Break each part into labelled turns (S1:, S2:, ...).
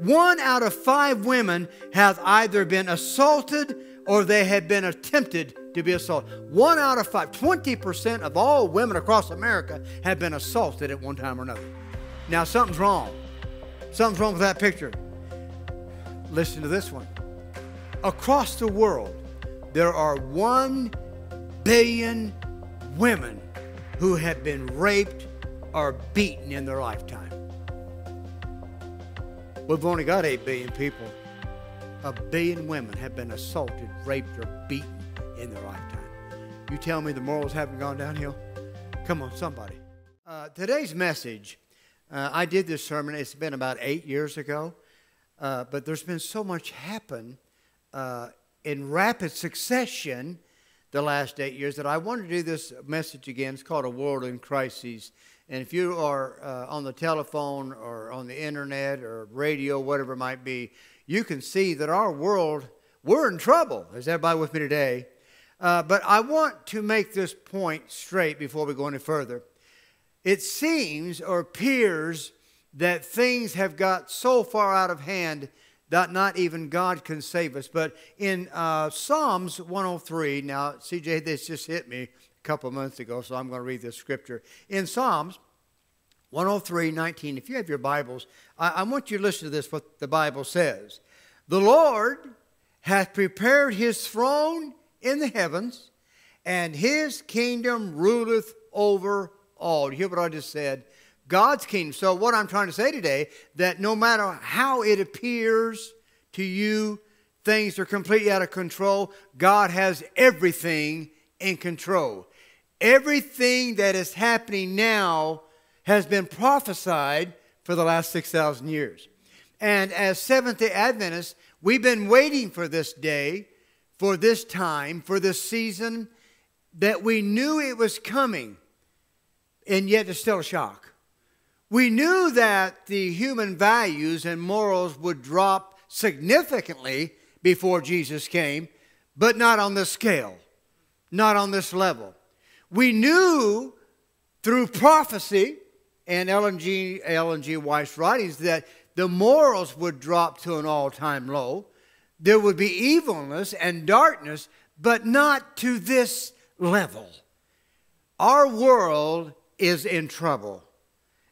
S1: One out of five women have either been assaulted or they have been attempted to be assaulted. One out of five, 20% of all women across America have been assaulted at one time or another. Now, something's wrong. Something's wrong with that picture. Listen to this one. Across the world, there are 1 billion women who have been raped or beaten in their lifetime. We've only got 8 billion people. A billion women have been assaulted, raped, or beaten in their lifetime. You tell me the morals haven't gone downhill? Come on, somebody. Uh, today's message, uh, I did this sermon, it's been about eight years ago, uh, but there's been so much happen uh, in rapid succession the last eight years that I want to do this message again. It's called A World in Crises. And if you are uh, on the telephone or on the internet or radio, whatever it might be, you can see that our world, we're in trouble. Is everybody with me today? Uh, but I want to make this point straight before we go any further. It seems or appears that things have got so far out of hand that not even God can save us. But in uh, Psalms 103, now, CJ, this just hit me a couple months ago, so I'm going to read this scripture. In Psalms 103, 19, if you have your Bibles, I, I want you to listen to this, what the Bible says. The Lord hath prepared his throne in the heavens, and his kingdom ruleth over all. You hear what I just said? God's kingdom. So, what I'm trying to say today, that no matter how it appears to you, things are completely out of control, God has everything in control. Everything that is happening now has been prophesied for the last 6,000 years. And as Seventh day Adventists, we've been waiting for this day, for this time, for this season, that we knew it was coming, and yet it's still a shock. We knew that the human values and morals would drop significantly before Jesus came, but not on this scale, not on this level. We knew through prophecy and Ellen G. Ellen G. White's writings that the morals would drop to an all time low. There would be evilness and darkness, but not to this level. Our world is in trouble.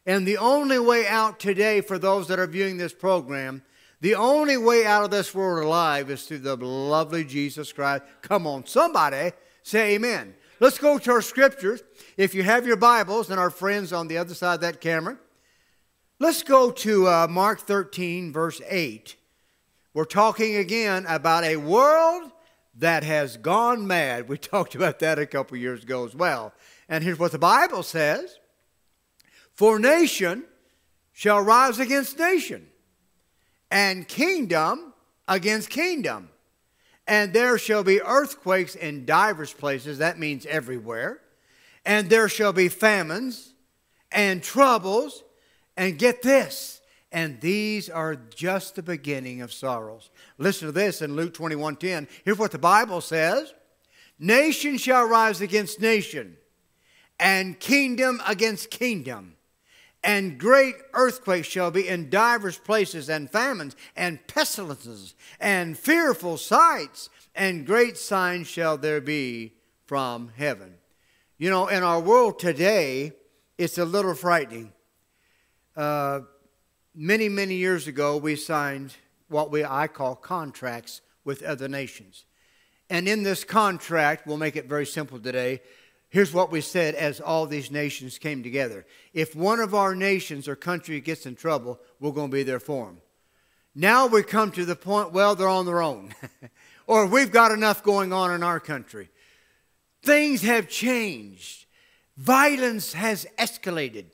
S1: And the only way out today for those that are viewing this program, the only way out of this world alive is through the lovely Jesus Christ. Come on, somebody say amen. Let's go to our scriptures. If you have your Bibles and our friends on the other side of that camera, let's go to uh, Mark 13, verse 8. We're talking again about a world that has gone mad. We talked about that a couple years ago as well. And here's what the Bible says for nation shall rise against nation, and kingdom against kingdom. And there shall be earthquakes in divers places, that means everywhere. And there shall be famines and troubles. And get this, and these are just the beginning of sorrows. Listen to this in Luke 21 10. Here's what the Bible says Nation shall rise against nation, and kingdom against kingdom and great earthquakes shall be in divers places, and famines, and pestilences, and fearful sights, and great signs shall there be from heaven. You know, in our world today, it's a little frightening. Uh, many, many years ago, we signed what we I call contracts with other nations. And in this contract, we'll make it very simple today, Here's what we said as all these nations came together. If one of our nations or country gets in trouble, we're going to be there for them. Now we come to the point, well, they're on their own. or we've got enough going on in our country. Things have changed. Violence has escalated.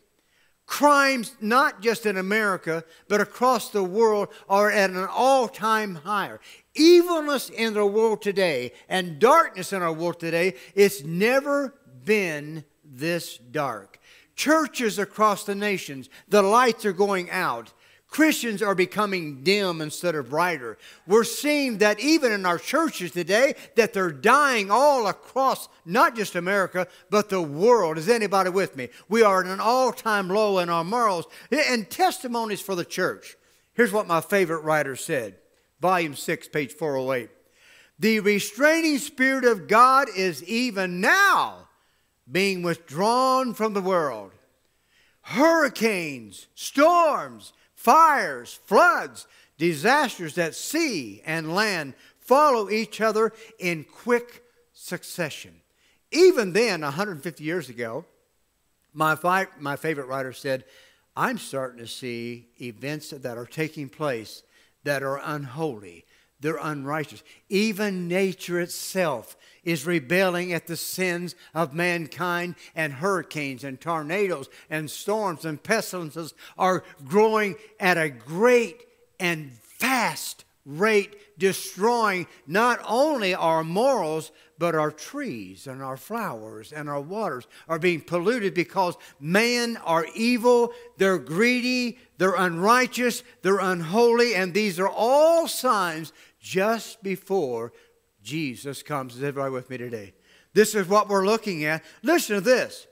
S1: Crimes, not just in America, but across the world, are at an all time high evilness in the world today and darkness in our world today, it's never been this dark. Churches across the nations, the lights are going out. Christians are becoming dim instead of brighter. We're seeing that even in our churches today, that they're dying all across not just America, but the world. Is anybody with me? We are at an all-time low in our morals and testimonies for the church. Here's what my favorite writer said, volume 6, page 408. The restraining spirit of God is even now being withdrawn from the world. Hurricanes, storms, fires, floods, disasters at sea and land follow each other in quick succession. Even then, 150 years ago, my, fi- my favorite writer said, I'm starting to see events that are taking place that are unholy, they're unrighteous. Even nature itself is rebelling at the sins of mankind, and hurricanes and tornadoes and storms and pestilences are growing at a great and fast rate, destroying not only our morals, but our trees and our flowers and our waters are being polluted because men are evil, they're greedy, they're unrighteous, they're unholy, and these are all signs just before Jesus comes. Is everybody with me today? This is what we're looking at. Listen to this.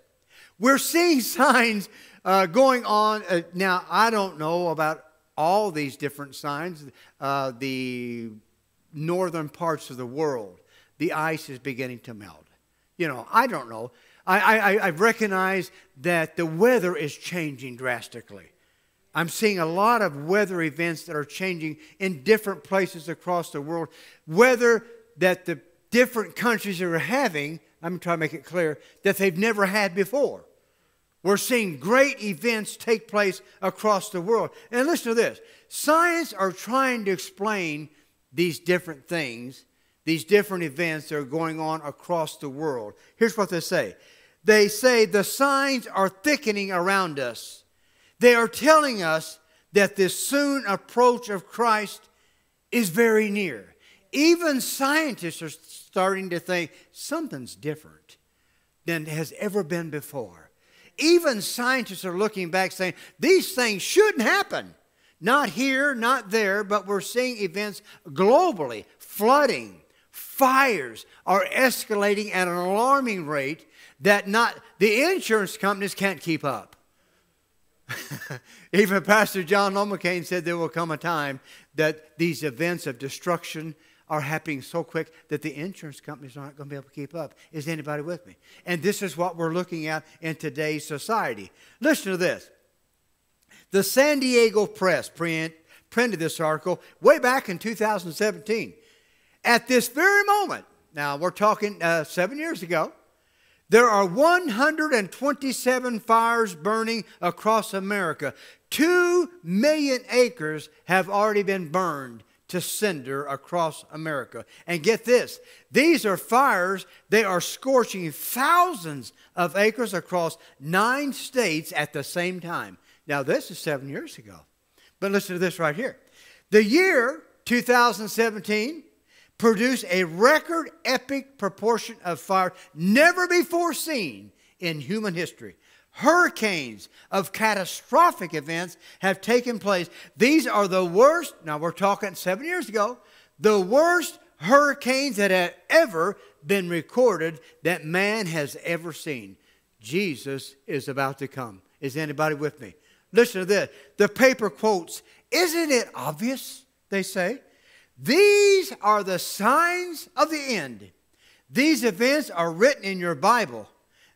S1: We're seeing signs uh, going on. Uh, now, I don't know about all these different signs. Uh, the northern parts of the world, the ice is beginning to melt. You know, I don't know. I, I, I recognize that the weather is changing drastically. I'm seeing a lot of weather events that are changing in different places across the world. Weather that the different countries are having, I'm trying to make it clear, that they've never had before. We're seeing great events take place across the world. And listen to this science are trying to explain these different things, these different events that are going on across the world. Here's what they say they say the signs are thickening around us. They are telling us that this soon approach of Christ is very near. Even scientists are starting to think something's different than has ever been before. Even scientists are looking back saying these things shouldn't happen. Not here, not there, but we're seeing events globally. Flooding, fires are escalating at an alarming rate that not the insurance companies can't keep up. Even Pastor John Lomacang said there will come a time that these events of destruction are happening so quick that the insurance companies aren't going to be able to keep up. Is anybody with me? And this is what we're looking at in today's society. Listen to this. The San Diego Press print, printed this article way back in 2017. At this very moment, now we're talking uh, seven years ago, there are 127 fires burning across America. Two million acres have already been burned to cinder across America. And get this these are fires, they are scorching thousands of acres across nine states at the same time. Now, this is seven years ago. But listen to this right here. The year 2017 produced a record epic proportion of fire never before seen in human history. Hurricanes of catastrophic events have taken place. These are the worst, now we're talking seven years ago, the worst hurricanes that have ever been recorded that man has ever seen. Jesus is about to come. Is anybody with me? Listen to this. The paper quotes, Isn't it obvious? They say. These are the signs of the end. These events are written in your Bible.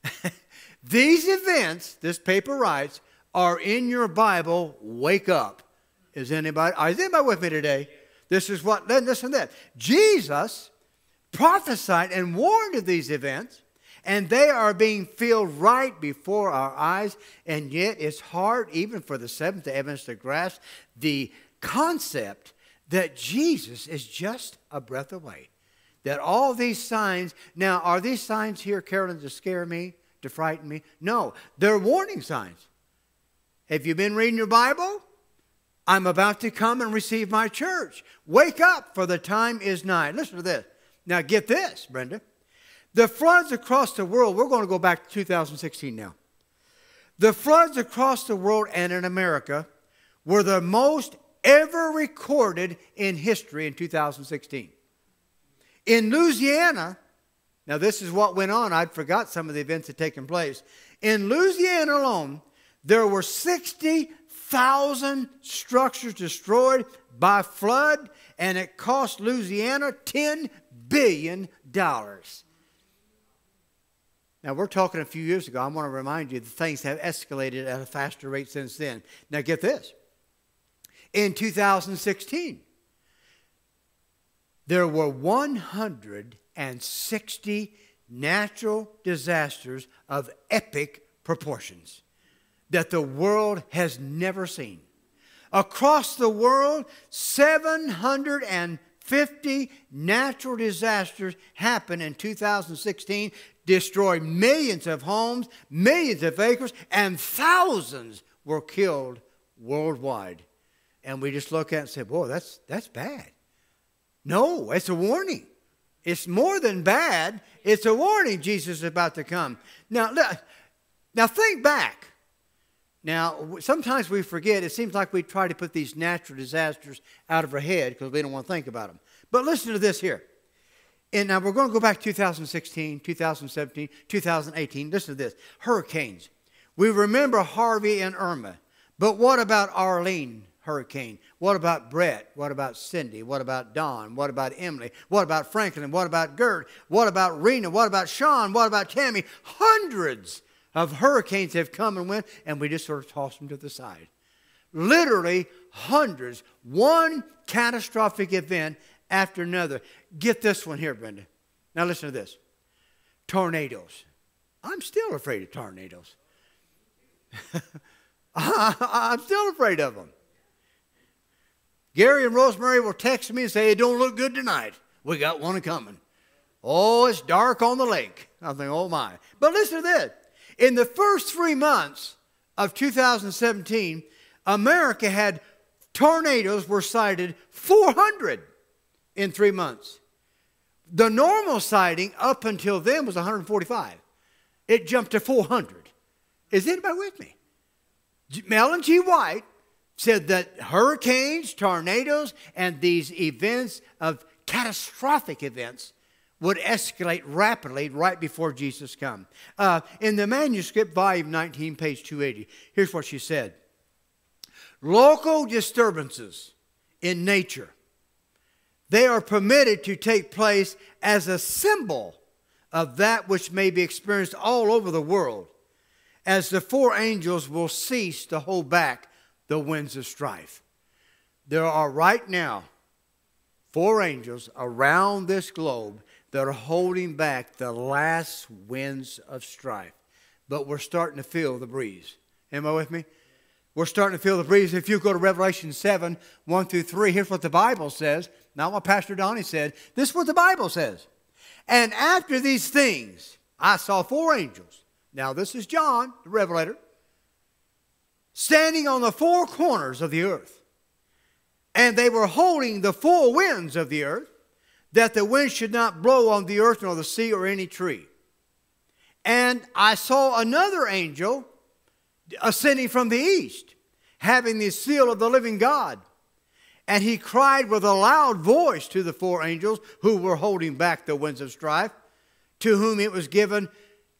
S1: These events, this paper writes, are in your Bible. Wake up. Is anybody, is anybody with me today? This is what, Then this and that. Jesus prophesied and warned of these events, and they are being filled right before our eyes, and yet it's hard, even for the Seventh day Adventists, to grasp the concept that Jesus is just a breath away. That all these signs, now, are these signs here, Carolyn, to scare me? to frighten me. No, they're warning signs. Have you been reading your Bible? I'm about to come and receive my church. Wake up, for the time is nigh. Listen to this. Now, get this, Brenda. The floods across the world, we're going to go back to 2016 now. The floods across the world and in America were the most ever recorded in history in 2016. In Louisiana, now, this is what went on. I'd forgot some of the events that had taken place. In Louisiana alone, there were 60 thousand structures destroyed by flood, and it cost Louisiana $10 billion. Now, we're talking a few years ago. I want to remind you that things have escalated at a faster rate since then. Now, get this. In 2016, there were 160 natural disasters of epic proportions that the world has never seen. Across the world, 750 natural disasters happened in 2016, destroyed millions of homes, millions of acres, and thousands were killed worldwide. And we just look at it and say, Boy, that's, that's bad. No, it's a warning. It's more than bad. It's a warning Jesus is about to come. Now, now think back. Now, sometimes we forget. It seems like we try to put these natural disasters out of our head because we don't want to think about them. But listen to this here. And now we're going to go back to 2016, 2017, 2018. Listen to this hurricanes. We remember Harvey and Irma. But what about Arlene hurricane? What about Bret? What about Cindy? What about Don? What about Emily? What about Franklin? What about Gert? What about Rina? What about Sean? What about Tammy? Hundreds of hurricanes have come and went, and we just sort of toss them to the side. Literally hundreds, one catastrophic event after another. Get this one here, Brenda. Now listen to this tornadoes. I'm still afraid of tornadoes. I'm still afraid of them. Gary and Rosemary will text me and say, it don't look good tonight. We got one coming. Oh, it's dark on the lake. I think, oh my. But listen to this. In the first three months of 2017, America had tornadoes were sighted 400 in three months. The normal sighting up until then was 145. It jumped to 400. Is anybody with me? Ellen G. White said that hurricanes, tornadoes, and these events of catastrophic events would escalate rapidly right before Jesus come. Uh, in the manuscript, volume 19, page 280, here's what she said. Local disturbances in nature, they are permitted to take place as a symbol of that which may be experienced all over the world, as the four angels will cease to hold back the winds of strife. There are right now four angels around this globe that are holding back the last winds of strife. But we're starting to feel the breeze. Am I with me? We're starting to feel the breeze. If you go to Revelation 7, 1 through 3, here's what the Bible says. Not what Pastor Donnie said. This is what the Bible says. And after these things, I saw four angels. Now, this is John, the Revelator standing on the four corners of the earth. And they were holding the four winds of the earth, that the wind should not blow on the earth nor the sea or any tree. And I saw another angel ascending from the east, having the seal of the living God. And he cried with a loud voice to the four angels who were holding back the winds of strife, to whom it was given,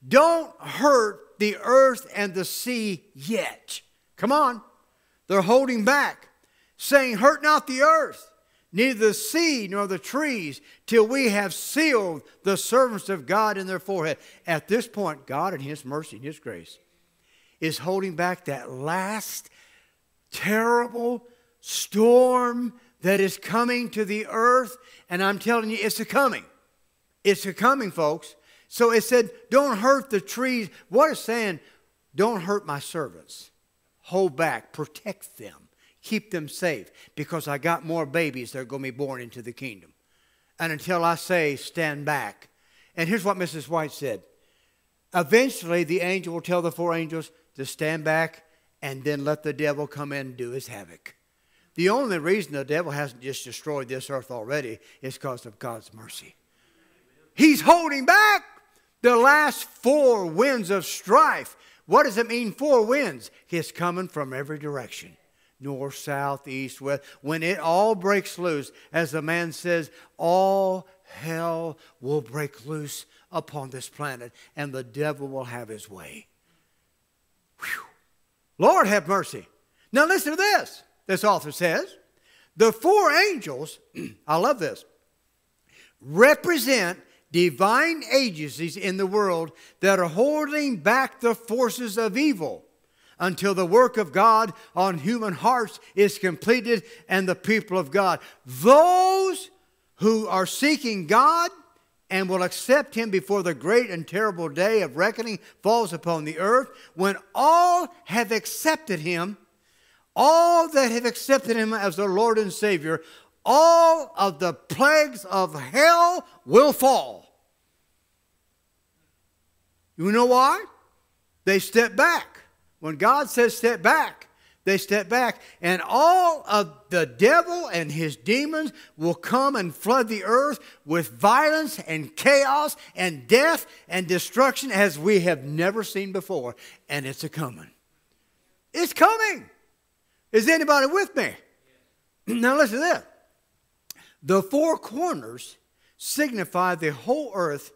S1: Don't hurt the earth and the sea yet. Come on. They're holding back, saying, Hurt not the earth, neither the sea nor the trees, till we have sealed the servants of God in their forehead. At this point, God, in His mercy and His grace, is holding back that last terrible storm that is coming to the earth. And I'm telling you, it's a coming. It's a coming, folks. So it said, Don't hurt the trees. What is saying? Don't hurt my servants hold back, protect them, keep them safe, because I got more babies that are going to be born into the kingdom. And until I say, stand back. And here's what Mrs. White said Eventually, the angel will tell the four angels to stand back and then let the devil come in and do his havoc. The only reason the devil hasn't just destroyed this earth already is because of God's mercy. He's holding back the last four winds of strife what does it mean, four winds? It's coming from every direction north, south, east, west. When it all breaks loose, as the man says, all hell will break loose upon this planet and the devil will have his way. Whew. Lord have mercy. Now, listen to this. This author says the four angels, I love this, represent divine agencies in the world that are holding back the forces of evil until the work of God on human hearts is completed and the people of God. Those who are seeking God and will accept him before the great and terrible day of reckoning falls upon the earth, when all have accepted him, all that have accepted him as their Lord and Savior, all of the plagues of hell will fall. You know why? They step back. When God says step back, they step back, and all of the devil and his demons will come and flood the earth with violence and chaos and death and destruction as we have never seen before. And it's a coming. It's coming. Is anybody with me? Now, listen to this. The four corners signify the whole earth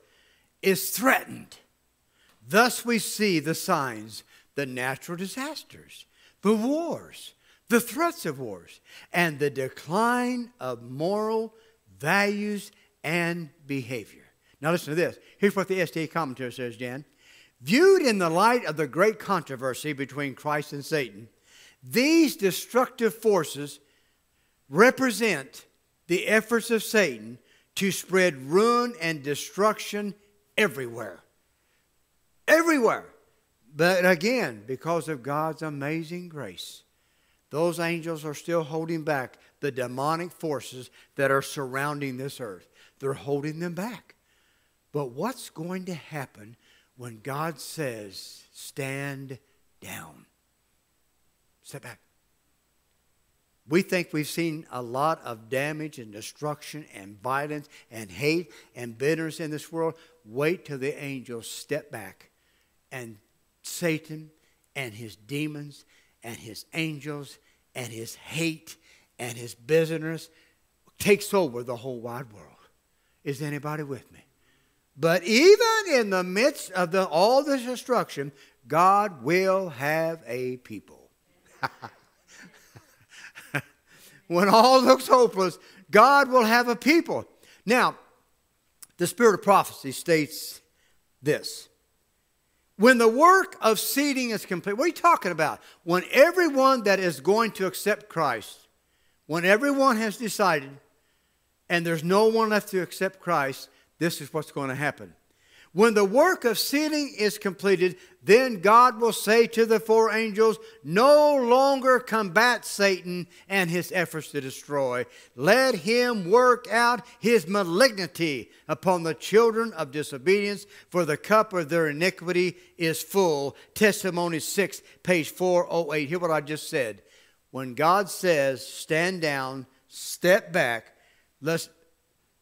S1: is threatened. Thus, we see the signs, the natural disasters, the wars, the threats of wars, and the decline of moral values and behavior. Now, listen to this. Here's what the SDA commentary says, Jan. Viewed in the light of the great controversy between Christ and Satan, these destructive forces represent the efforts of Satan to spread ruin and destruction everywhere. Everywhere. But again, because of God's amazing grace, those angels are still holding back the demonic forces that are surrounding this earth. They're holding them back. But what's going to happen when God says, stand down? Step back. We think we've seen a lot of damage and destruction and violence and hate and bitterness in this world. Wait till the angels step back and Satan and his demons and his angels and his hate and his business takes over the whole wide world. Is anybody with me? But even in the midst of the, all this destruction, God will have a people. when all looks hopeless, God will have a people. Now, the spirit of prophecy states this. When the work of seeding is complete, what are you talking about? When everyone that is going to accept Christ, when everyone has decided and there's no one left to accept Christ, this is what's going to happen. When the work of sealing is completed, then God will say to the four angels, No longer combat Satan and his efforts to destroy. Let him work out his malignity upon the children of disobedience, for the cup of their iniquity is full. Testimony 6, page 408. Hear what I just said. When God says, Stand down, step back, let's,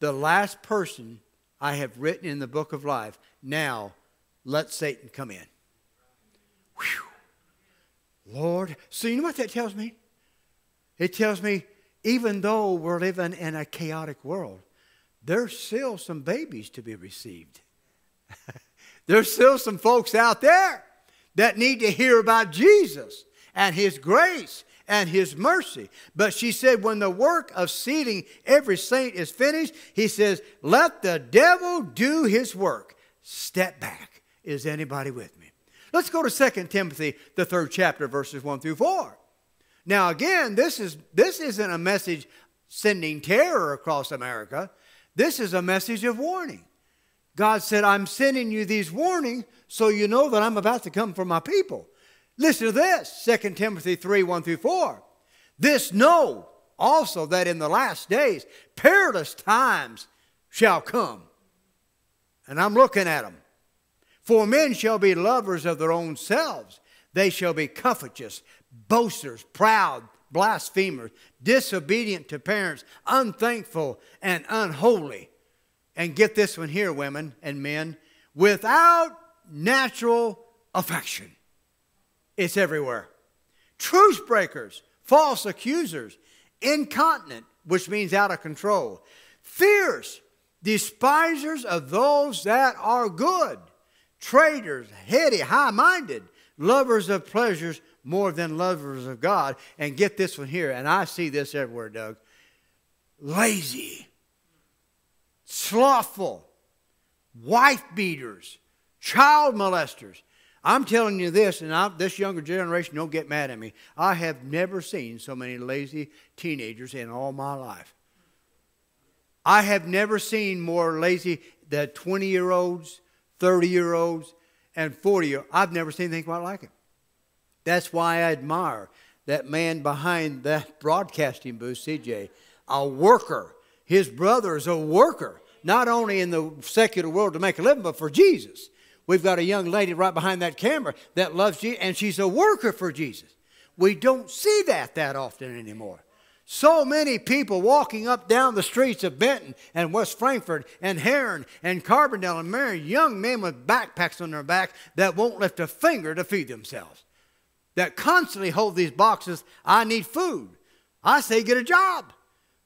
S1: the last person I have written in the book of life. Now, let Satan come in. Whew. Lord. So, you know what that tells me? It tells me even though we're living in a chaotic world, there's still some babies to be received. there's still some folks out there that need to hear about Jesus and His grace and his mercy. But she said, when the work of sealing every saint is finished, he says, let the devil do his work. Step back. Is anybody with me? Let's go to 2 Timothy, the third chapter, verses 1 through 4. Now, again, this, is, this isn't a message sending terror across America. This is a message of warning. God said, I'm sending you these warnings so you know that I'm about to come for my people. Listen to this 2 Timothy 3 1 through 4. This know also that in the last days perilous times shall come. And I'm looking at them. For men shall be lovers of their own selves, they shall be covetous, boasters, proud, blasphemers, disobedient to parents, unthankful, and unholy. And get this one here, women and men, without natural affection it's everywhere. Truce breakers, false accusers, incontinent, which means out of control, fierce, despisers of those that are good, traitors, heady, high minded, lovers of pleasures more than lovers of God. And get this one here, and I see this everywhere, Doug. Lazy, slothful, wife beaters, child molesters. I'm telling you this, and I, this younger generation don't get mad at me. I have never seen so many lazy teenagers in all my life. I have never seen more lazy than 20 year olds, 30 year olds, and 40 year olds. I've never seen anything quite like it. That's why I admire that man behind that broadcasting booth, CJ, a worker. His brother is a worker, not only in the secular world to make a living, but for Jesus. We've got a young lady right behind that camera that loves Jesus, and she's a worker for Jesus. We don't see that that often anymore. So many people walking up down the streets of Benton and West Frankfort and Herrin and Carbondale and Marion, young men with backpacks on their back that won't lift a finger to feed themselves, that constantly hold these boxes, I need food. I say, get a job.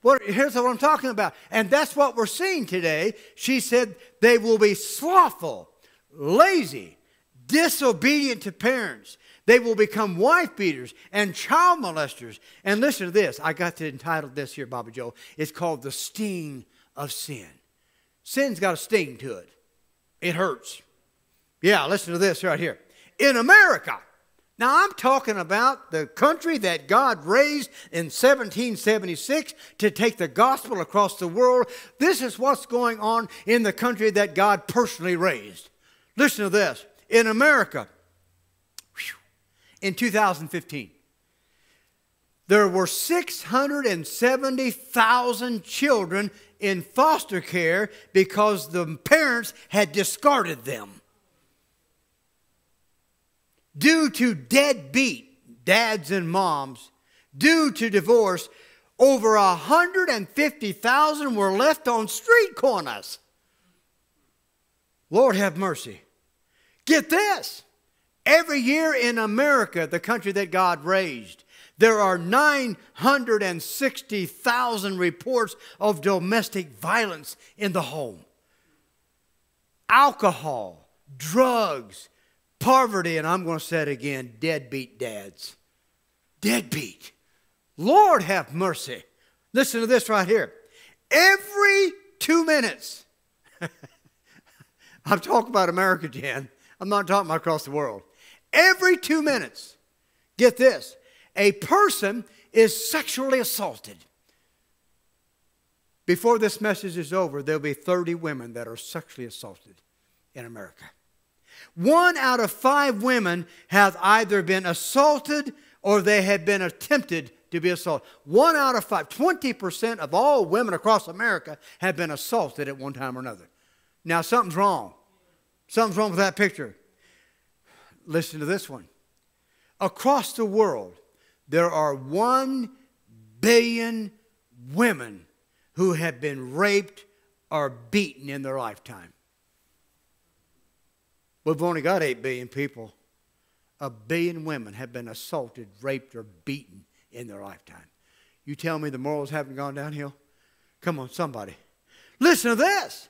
S1: What, here's what I'm talking about. And that's what we're seeing today. She said they will be slothful, lazy, disobedient to parents, they will become wife beaters and child molesters. And listen to this. I got to entitle this here, Bobby Joe. It's called The Sting of Sin. Sin's got a sting to it, it hurts. Yeah, listen to this right here. In America, now I'm talking about the country that God raised in 1776 to take the gospel across the world. This is what's going on in the country that God personally raised. Listen to this. In America, in 2015. There were 670,000 children in foster care because the parents had discarded them. Due to deadbeat dads and moms, due to divorce, over 150,000 were left on street corners. Lord have mercy. Get this. Every year in America, the country that God raised, there are 960,000 reports of domestic violence in the home. Alcohol, drugs, poverty, and I'm going to say it again deadbeat dads. Deadbeat. Lord have mercy. Listen to this right here. Every two minutes, I'm talking about America, Jan. I'm not talking about across the world. Every two minutes, get this, a person is sexually assaulted. Before this message is over, there'll be 30 women that are sexually assaulted in America. One out of five women have either been assaulted or they have been attempted to be assaulted. One out of five, 20% of all women across America have been assaulted at one time or another. Now, something's wrong. Something's wrong with that picture. Listen to this one. Across the world, there are one billion women who have been raped or beaten in their lifetime. We've only got 8 billion people. A billion women have been assaulted, raped, or beaten in their lifetime. You tell me the morals haven't gone downhill? Come on, somebody. Listen to this.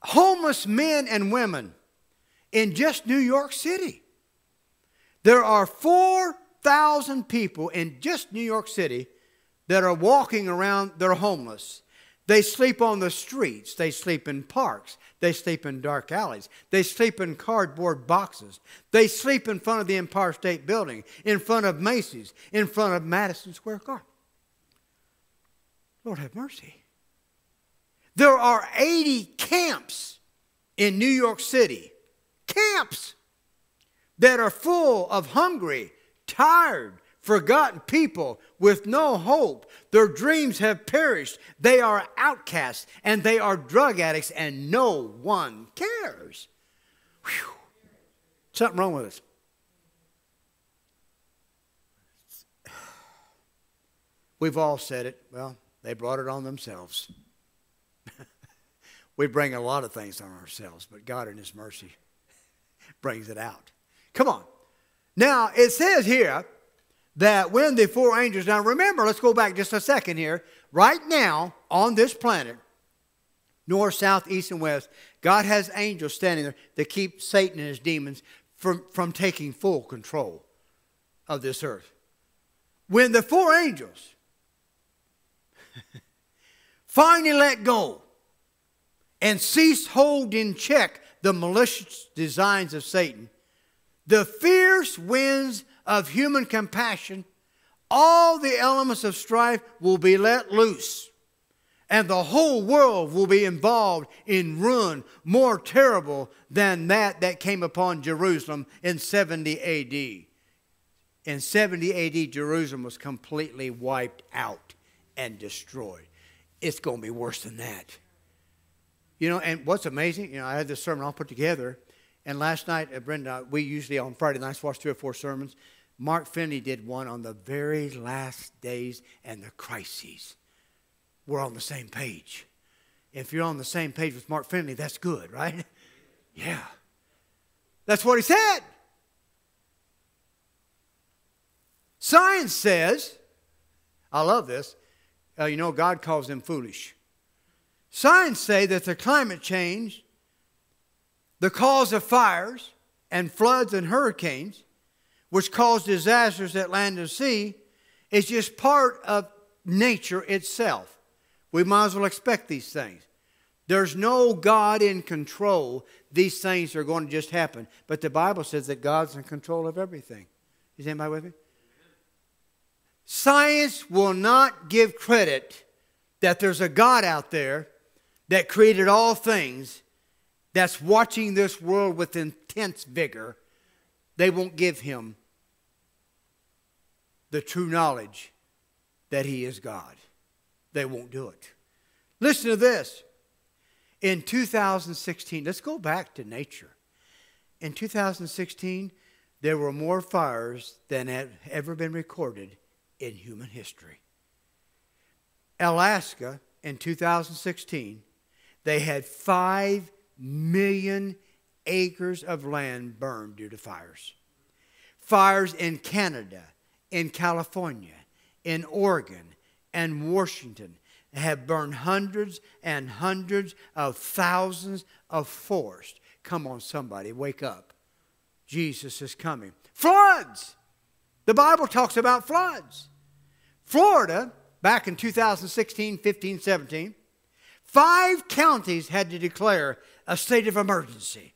S1: Homeless men and women in just New York City. There are 4,000 people in just New York City that are walking around, they're homeless. They sleep on the streets. They sleep in parks. They sleep in dark alleys. They sleep in cardboard boxes. They sleep in front of the Empire State Building, in front of Macy's, in front of Madison Square Garden. Lord have mercy. There are 80 camps in New York City camps that are full of hungry, tired, forgotten people with no hope. Their dreams have perished. They are outcasts and they are drug addicts, and no one cares. Whew. Something wrong with us. We've all said it. Well, they brought it on themselves. we bring a lot of things on ourselves, but God, in His mercy, brings it out. Come on. Now, it says here that when the four angels, now remember, let's go back just a second here. Right now, on this planet, north, south, east, and west, God has angels standing there to keep Satan and his demons from, from taking full control of this earth. When the four angels finally let go and cease hold in check the malicious designs of Satan, the fierce winds of human compassion, all the elements of strife will be let loose and the whole world will be involved in ruin more terrible than that that came upon Jerusalem in 70 AD. In 70 AD, Jerusalem was completely wiped out and destroyed. It's going to be worse than that. You know, and what's amazing, you know, I had this sermon all put together, and last night, uh, Brenda, we usually on Friday nights watch three or four sermons. Mark Finley did one on the very last days and the crises we're on the same page. If you're on the same page with Mark Finley, that's good, right? Yeah. That's what he said. Science says, I love this, uh, you know, God calls them foolish. Science say that the climate change, the cause of fires and floods and hurricanes, which cause disasters at land and sea, is just part of nature itself. We might as well expect these things. There's no God in control. These things are going to just happen. But the Bible says that God's in control of everything. Is anybody with me? Science will not give credit that there's a God out there that created all things that's watching this world with intense vigor. They won't give him the true knowledge that he is God they won't do it. Listen to this. In 2016, let's go back to nature. In 2016, there were more fires than had ever been recorded in human history. Alaska, in 2016, they had 5 million acres of land burned due to fires. Fires in Canada, in California, in Oregon, and Washington have burned hundreds and hundreds of thousands of forests. Come on, somebody, wake up. Jesus is coming. Floods! The Bible talks about floods. Florida, back in 2016, 15, 17, five counties had to declare a state of emergency.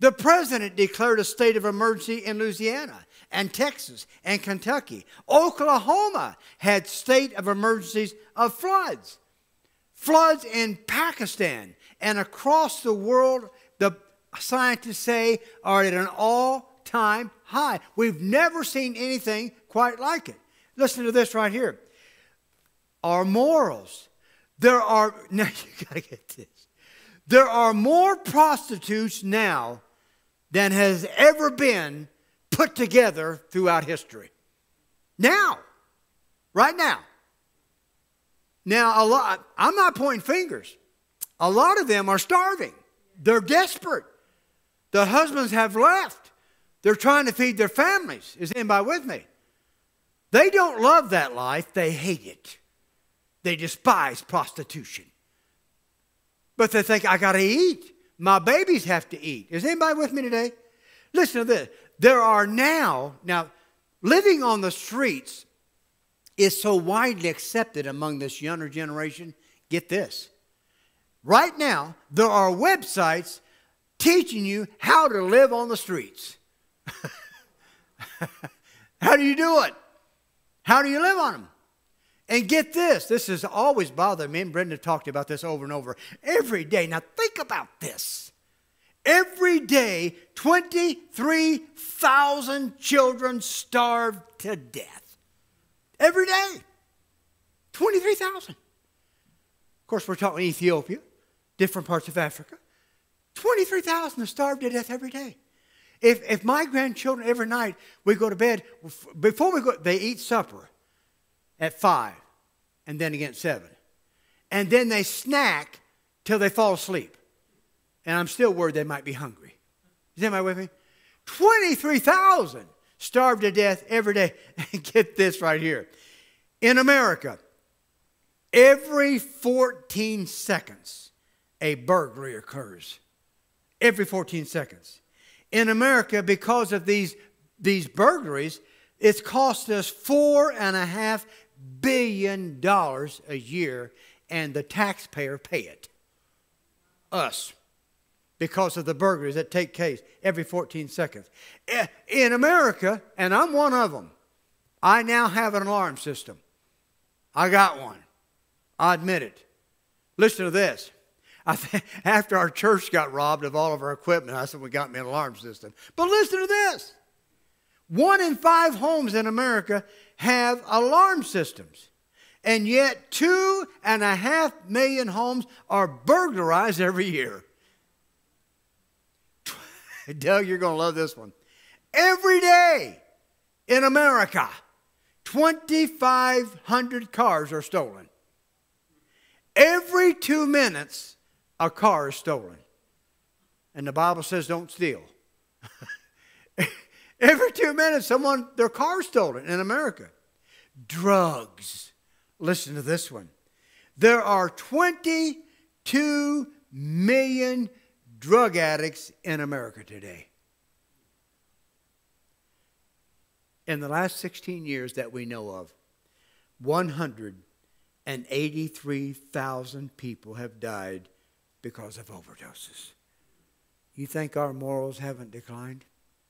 S1: The president declared a state of emergency in Louisiana and Texas and Kentucky. Oklahoma had state of emergencies of floods. Floods in Pakistan and across the world, the scientists say, are at an all time high. We've never seen anything quite like it. Listen to this right here. Our morals. There are, now you gotta get this. There are more prostitutes now than has ever been put together throughout history. Now, right now. Now, a lot, I'm not pointing fingers. A lot of them are starving. They're desperate. The husbands have left. They're trying to feed their families. Is anybody with me? They don't love that life, they hate it. They despise prostitution. But they think, I got to eat. My babies have to eat. Is anybody with me today? Listen to this. There are now, now, living on the streets is so widely accepted among this younger generation. Get this. Right now, there are websites teaching you how to live on the streets. how do you do it? How do you live on them? And get this, this has always bothered me, and Brenda talked about this over and over every day. Now, think about this. Every day, 23,000 children starve to death. Every day. 23,000. Of course, we're talking Ethiopia, different parts of Africa. 23,000 are starved to death every day. If, if my grandchildren every night, we go to bed, before we go, they eat supper at 5 and then again at 7. And then they snack till they fall asleep and I'm still worried they might be hungry. Is anybody with me? 23,000 starve to death every day. Get this right here. In America, every 14 seconds, a burglary occurs. Every 14 seconds. In America, because of these, these burglaries, It's cost us four and a half billion dollars a year, and the taxpayer pay it. Us. Because of the burglaries that take place every 14 seconds. Eh, in America, and I'm one of them, I now have an alarm system. I got one. I admit it. Listen to this. after our church got robbed of all of our equipment, I said, We got me an alarm system. But listen to this one in five homes in America have alarm systems. And yet, two and a half million homes are burglarized every year. Doug, you're going to love this one. Every day in America, 2,500 cars are stolen. Every two minutes, a car is stolen. And the Bible says don't steal. Every two minutes, someone, their car stolen in America. Drugs. Listen to this one. There are 22 million drug addicts in America today. In the last 16 years that we know of, 183,000 people have died because of overdoses. You think our morals haven't declined?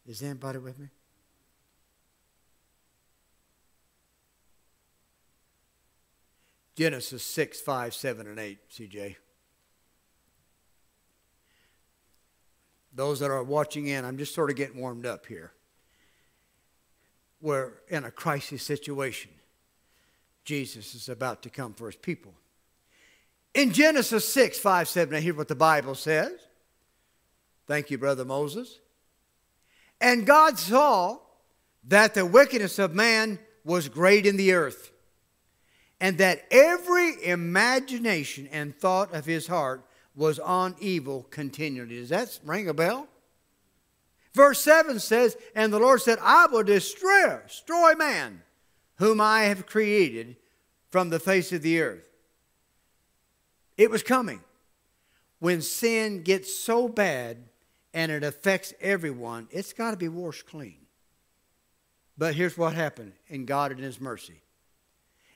S1: Is anybody with me? Genesis 6, 5, 7, and 8, CJ. Those that are watching in, I'm just sort of getting warmed up here. We're in a crisis situation. Jesus is about to come for his people. In Genesis 6, 5, 7, 8, here's what the Bible says. Thank you, Brother Moses. And God saw that the wickedness of man was great in the earth, and that every imagination and thought of his heart was on evil continually. Does that ring a bell? Verse 7 says, And the Lord said, I will destroy, destroy man, whom I have created from the face of the earth. It was coming. When sin gets so bad and it affects everyone, it's got to be washed clean. But here's what happened in God and His mercy.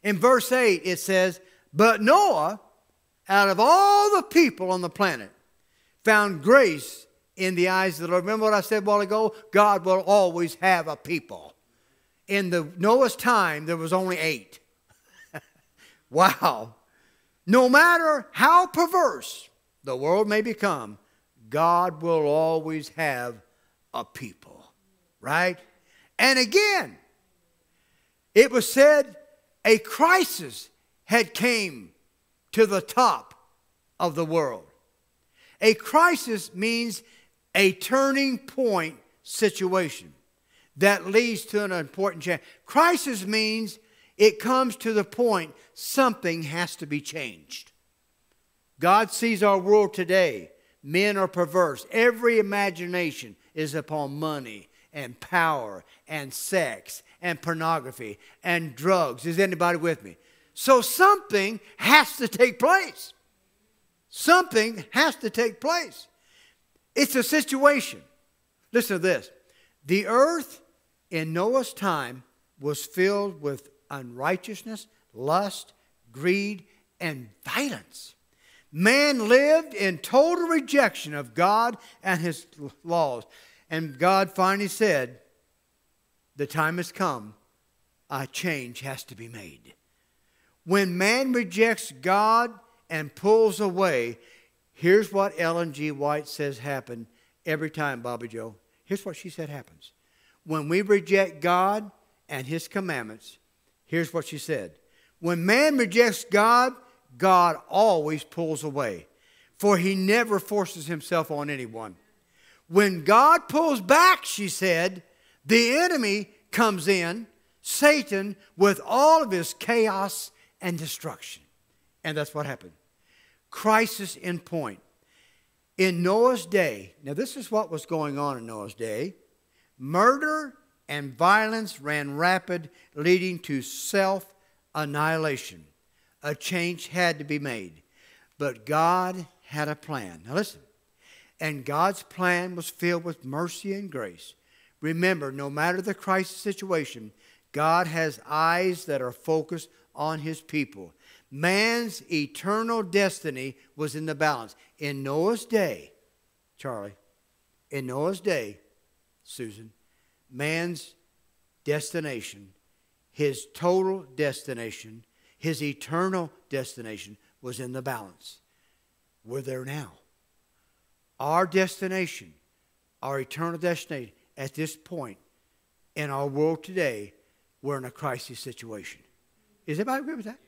S1: In verse 8, it says, But Noah, out of all the people on the planet, found grace in the eyes of the Lord. Remember what I said a while ago? God will always have a people. In the Noah's time, there was only eight. wow. No matter how perverse the world may become, God will always have a people, right? And again, it was said a crisis had came to the top of the world. A crisis means a turning point situation that leads to an important change. Crisis means it comes to the point something has to be changed. God sees our world today Men are perverse. Every imagination is upon money and power and sex and pornography and drugs. Is anybody with me? So something has to take place. Something has to take place. It's a situation. Listen to this. The earth in Noah's time was filled with unrighteousness, lust, greed, and violence. Man lived in total rejection of God and his laws. And God finally said, The time has come, a change has to be made. When man rejects God and pulls away, here's what Ellen G. White says happened every time, Bobby Joe. Here's what she said happens. When we reject God and his commandments, here's what she said. When man rejects God God always pulls away, for he never forces himself on anyone. When God pulls back, she said, the enemy comes in, Satan, with all of his chaos and destruction. And that's what happened. Crisis in point. In Noah's day, now this is what was going on in Noah's day murder and violence ran rapid, leading to self annihilation a change had to be made. But God had a plan. Now listen. And God's plan was filled with mercy and grace. Remember, no matter the crisis situation, God has eyes that are focused on his people. Man's eternal destiny was in the balance. In Noah's day, Charlie, in Noah's day, Susan, man's destination, his total destination, his eternal destination was in the balance. We're there now. Our destination, our eternal destination at this point in our world today, we're in a crisis situation. Is anybody agree with that?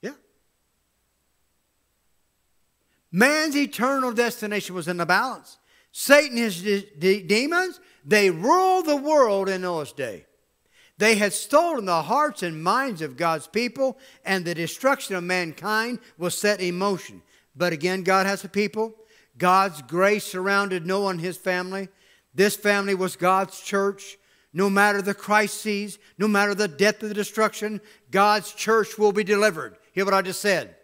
S1: Yeah. Man's eternal destination was in the balance. Satan and his de- de- demons, they ruled the world in Noah's day. They had stolen the hearts and minds of God's people, and the destruction of mankind was set in motion. But again, God has a people. God's grace surrounded Noah and his family. This family was God's church. No matter the crises, no matter the death of the destruction, God's church will be delivered. Hear what I just said.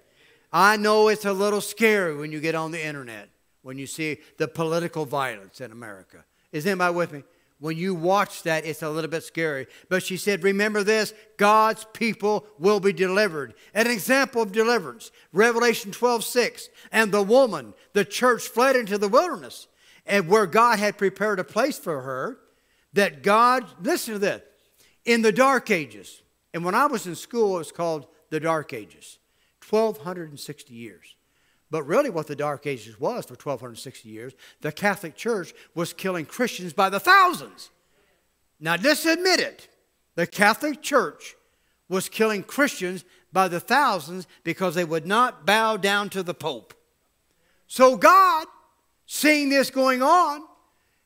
S1: I know it's a little scary when you get on the internet, when you see the political violence in America. Is anybody with me? When you watch that, it's a little bit scary. But she said, Remember this God's people will be delivered. An example of deliverance Revelation 12 6. And the woman, the church, fled into the wilderness, and where God had prepared a place for her. That God, listen to this, in the dark ages, and when I was in school, it was called the dark ages 1,260 years. But really, what the Dark Ages was for 1260 years, the Catholic Church was killing Christians by the thousands. Now, just admit it. The Catholic Church was killing Christians by the thousands because they would not bow down to the Pope. So, God, seeing this going on,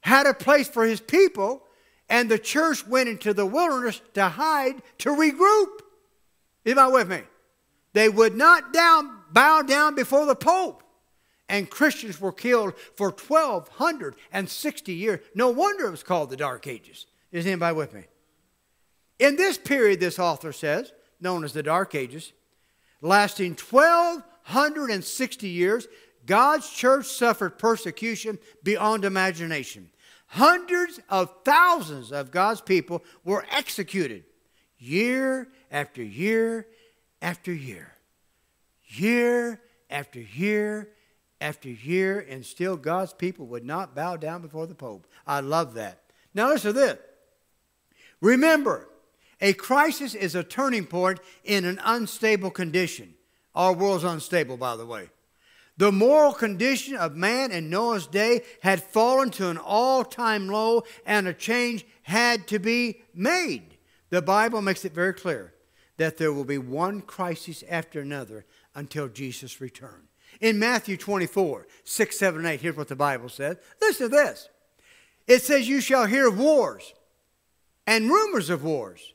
S1: had a place for his people, and the church went into the wilderness to hide, to regroup. Is that with me? They would not down, bow down before the Pope. And Christians were killed for 1,260 years. No wonder it was called the Dark Ages. Is anybody with me? In this period, this author says, known as the Dark Ages, lasting 1,260 years, God's church suffered persecution beyond imagination. Hundreds of thousands of God's people were executed year after year after year, year after year after year, and still God's people would not bow down before the Pope. I love that. Now, listen to this. Remember, a crisis is a turning point in an unstable condition. Our world's unstable, by the way. The moral condition of man in Noah's day had fallen to an all time low, and a change had to be made. The Bible makes it very clear that there will be one crisis after another until Jesus' return. In Matthew 24, 6, 7, 8, here's what the Bible says. Listen to this. It says, You shall hear of wars and rumors of wars,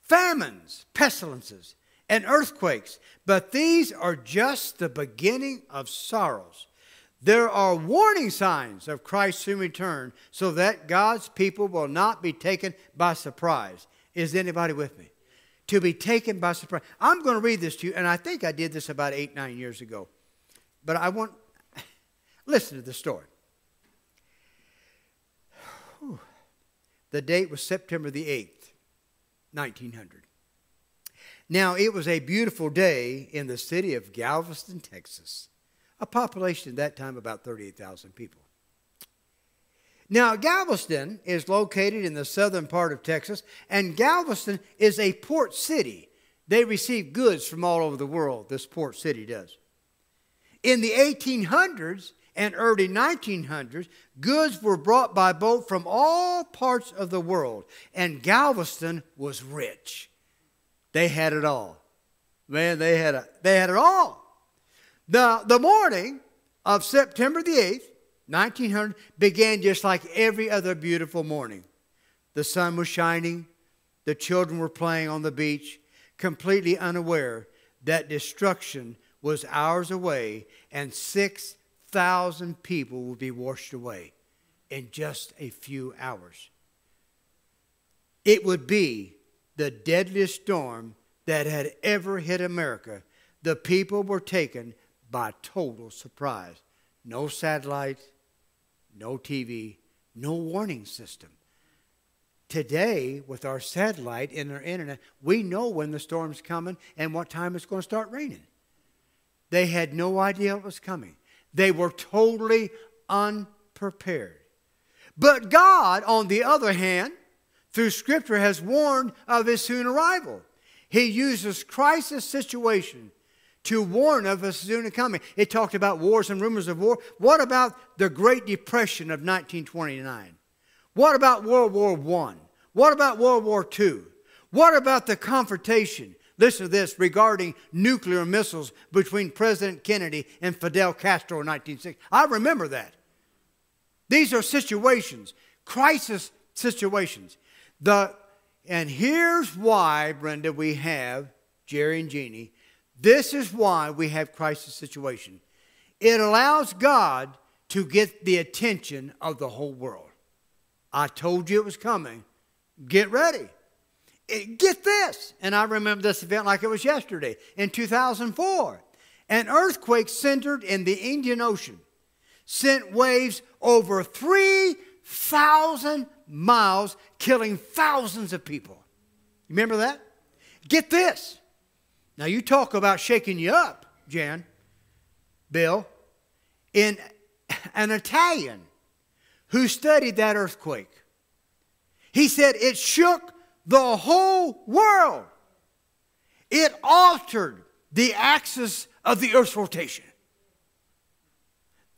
S1: famines, pestilences, and earthquakes, but these are just the beginning of sorrows. There are warning signs of Christ's soon return so that God's people will not be taken by surprise. Is anybody with me? To be taken by surprise. I'm going to read this to you, and I think I did this about eight, nine years ago. But I want, listen to the story. Whew. The date was September the 8th, 1900. Now, it was a beautiful day in the city of Galveston, Texas, a population at that time about 38,000 people. Now, Galveston is located in the southern part of Texas, and Galveston is a port city. They receive goods from all over the world, this port city does. In the 1800s and early 1900s, goods were brought by boat from all parts of the world, and Galveston was rich. They had it all. Man, they had, a, they had it all. The, the morning of September the 8th, 1900 began just like every other beautiful morning. The sun was shining, the children were playing on the beach, completely unaware that destruction was hours away and 6,000 people would be washed away in just a few hours. It would be the deadliest storm that had ever hit America. The people were taken by total surprise. No satellites, no TV, no warning system. Today, with our satellite and our internet, we know when the storm's coming and what time it's going to start raining. They had no idea it was coming. They were totally unprepared. But God, on the other hand, through Scripture, has warned of his soon arrival. He uses crisis situation to warn of a soon coming. It talked about wars and rumors of war. What about the Great Depression of 1929? What about World War I? What about World War II? What about the confrontation? Listen to this regarding nuclear missiles between President Kennedy and Fidel Castro in 1960. I remember that. These are situations, crisis situations. The, and here's why, Brenda, we have Jerry and Jeannie. This is why we have crisis situation. It allows God to get the attention of the whole world. I told you it was coming. Get ready. Eh, get this. And I remember this event like it was yesterday in 2004. An earthquake centered in the Indian Ocean sent waves over 3,000 miles, killing thousands of people. Remember that? Get this. Now, you talk about shaking you up, Jan, Bill. In an Italian who studied that earthquake. He said it shook the whole world. It altered the axis of the earth's rotation.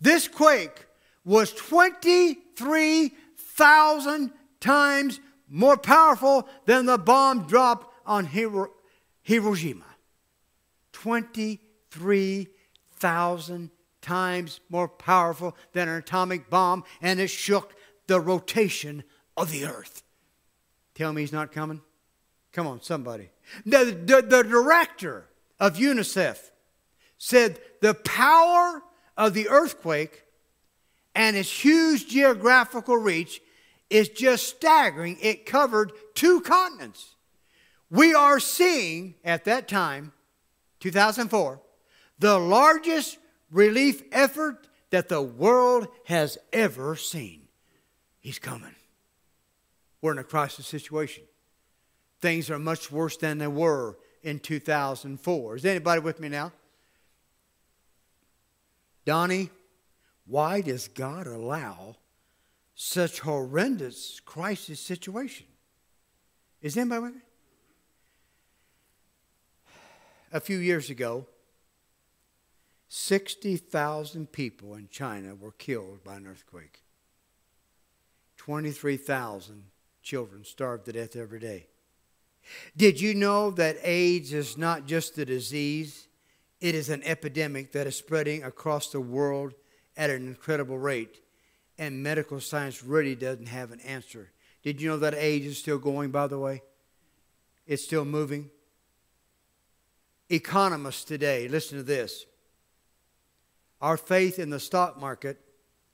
S1: This quake was 23,000 times more powerful than the bomb dropped on Hiro- Hiroshima. 23,000 times more powerful than an atomic bomb, and it shook the rotation of the earth. Tell me he's not coming? Come on, somebody. The, the, the director of UNICEF said the power of the earthquake and its huge geographical reach is just staggering. It covered two continents. We are seeing, at that time, 2004, the largest relief effort that the world has ever seen. He's coming. We're in a crisis situation. Things are much worse than they were in 2004. Is anybody with me now? Donnie, why does God allow such horrendous crisis situation? Is anybody with me? A few years ago, 60,000 people in China were killed by an earthquake. 23,000 children starved to death every day. Did you know that AIDS is not just a disease? It is an epidemic that is spreading across the world at an incredible rate, and medical science really doesn't have an answer. Did you know that AIDS is still going, by the way? It's still moving. Economists today, listen to this. Our faith in the stock market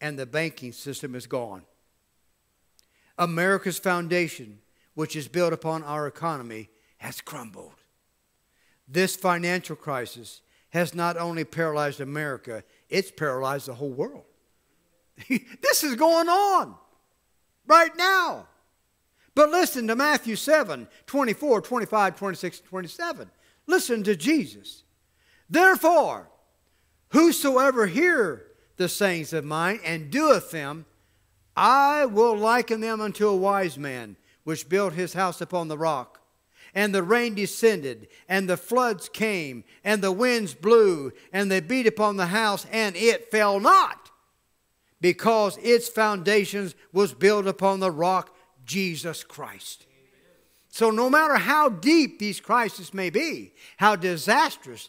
S1: and the banking system is gone. America's foundation, which is built upon our economy, has crumbled. This financial crisis has not only paralyzed America, it's paralyzed the whole world. this is going on right now. But listen to Matthew 7 24, 25, 26, 27. Listen to Jesus. Therefore, whosoever hear the sayings of mine and doeth them, I will liken them unto a wise man which built his house upon the rock. And the rain descended, and the floods came, and the winds blew, and they beat upon the house, and it fell not, because its foundations was built upon the rock, Jesus Christ. So, no matter how deep these crises may be, how disastrous,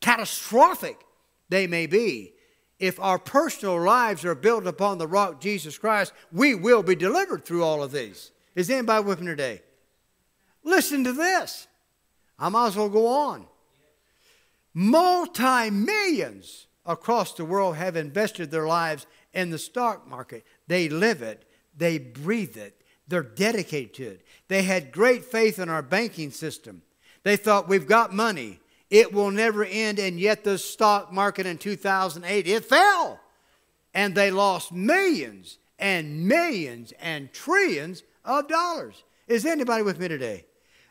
S1: catastrophic they may be, if our personal lives are built upon the rock Jesus Christ, we will be delivered through all of these. Is anybody with me today? Listen to this. I might as well go on. Multi millions across the world have invested their lives in the stock market. They live it, they breathe it, they're dedicated to it. They had great faith in our banking system. They thought, we've got money. It will never end. And yet, the stock market in 2008, it fell. And they lost millions and millions and trillions of dollars. Is anybody with me today?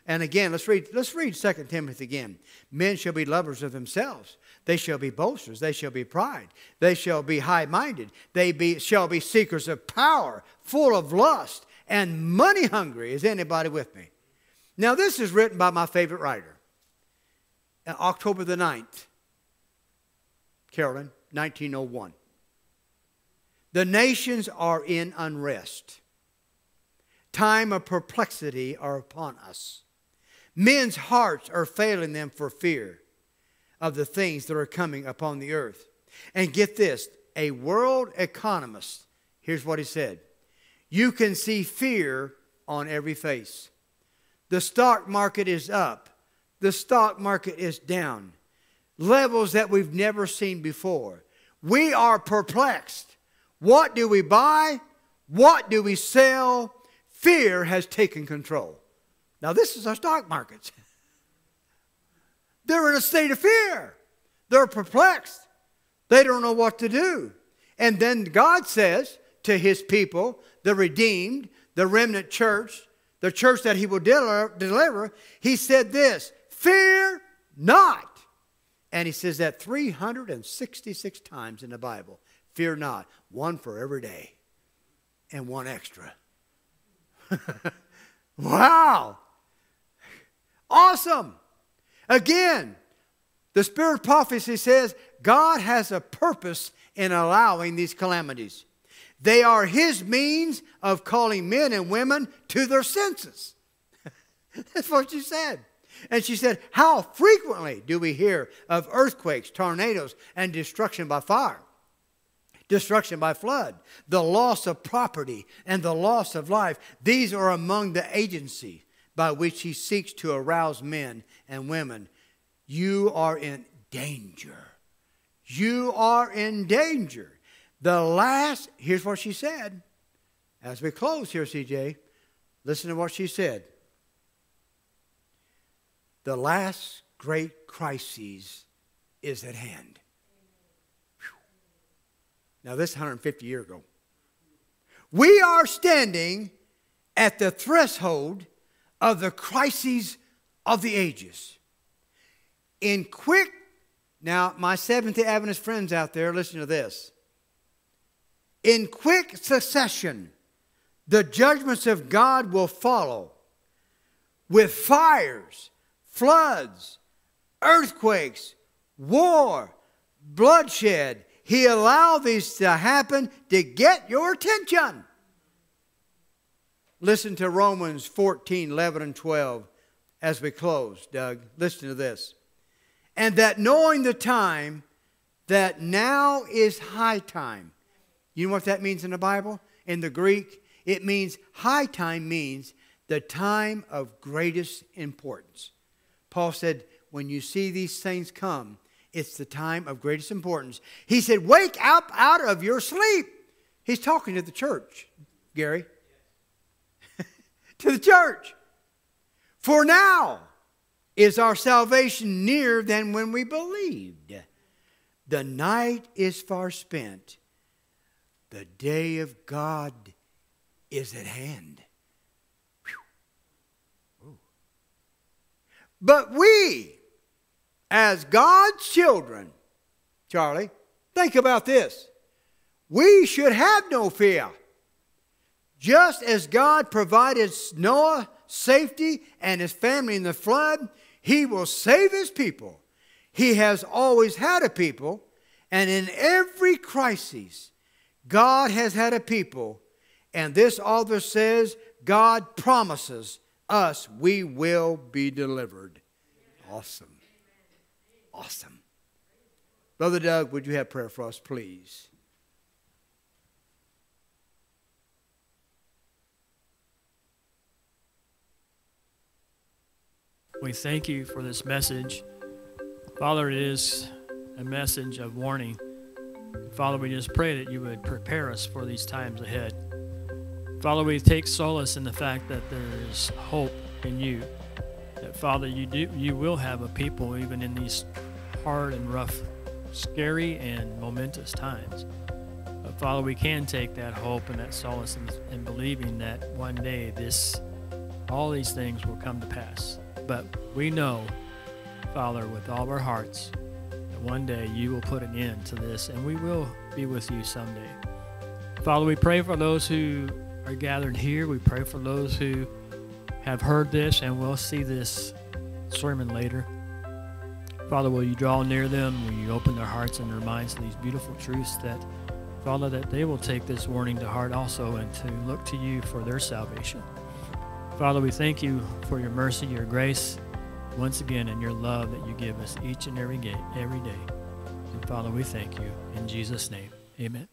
S1: And again, let's read, let's read 2 Timothy again. Men shall be lovers of themselves. They shall be boasters. They shall be pride. They shall be high minded. They be, shall be seekers of power, full of lust, and money hungry. Is anybody with me? Now, this is written by my favorite writer, uh, October the 9th, Carolyn, 1901. The nations are in unrest. Time of perplexity are upon us. Men's hearts are failing them for fear of the things that are coming upon the earth. And get this a world economist, here's what he said You can see fear on every face. The stock market is up, the stock market is down, levels that we've never seen before. We are perplexed. What do we buy? What do we sell? Fear has taken control. Now, this is our stock markets. They're in a state of fear. They're perplexed. They don't know what to do. And then God says to his people, the redeemed, the remnant church, the church that he will deliver, he said this Fear not. And he says that 366 times in the Bible. Fear not. One for every day and one extra. wow. Awesome. Again, the spirit of prophecy says God has a purpose in allowing these calamities. They are His means of calling men and women to their senses. That's what she said. And she said, How frequently do we hear of earthquakes, tornadoes, and destruction by fire? Destruction by flood, the loss of property, and the loss of life. These are among the agency by which he seeks to arouse men and women. You are in danger. You are in danger. The last, here's what she said. As we close here, CJ, listen to what she said. The last great crisis is at hand. Whew. Now, this is 150 years ago. We are standing at the threshold of the crises of the ages. In quick, now, my Seventh day Adventist friends out there, listen to this. In quick succession, the judgments of God will follow with fires, floods, earthquakes, war, bloodshed. He allowed these to happen to get your attention. Listen to Romans 14, 11, and 12 as we close, Doug. Listen to this. And that knowing the time, that now is high time. You know what that means in the Bible? In the Greek, it means high time means the time of greatest importance. Paul said, when you see these things come, it's the time of greatest importance. He said, Wake up out of your sleep. He's talking to the church, Gary to the church. For now is our salvation nearer than when we believed. The night is far spent, the day of God is at hand. But we, as God's children, Charlie, think about this. We should have no fear. Just as God provided Noah safety and his family in the flood, he will save his people. He has always had a people, and in every crisis, God has had a people. And this author says, God promises us we will be delivered. Awesome. Awesome. Brother Doug, would you have prayer for us, please?
S2: We thank you for this message. Father, it is a message of warning. Father, we just pray that you would prepare us for these times ahead. Father, we take solace in the fact that there is hope in you. That Father, you do you will have a people even in these hard and rough, scary and momentous times. But Father, we can take that hope and that solace in, in believing that one day this, all these things will come to pass. But we know, Father, with all our hearts, one day you will put an end to this, and we will be with you someday. Father, we pray for those who are gathered here. We pray for those who have heard this and will see this sermon later. Father, will you draw near them? Will you open their hearts and their minds to these beautiful truths that, Father, that they will take this warning to heart also and to look to you for their salvation. Father, we thank you for your mercy, your grace, once again, in your love that you give us each and every day. Every day. And Father, we thank you. In Jesus' name, amen.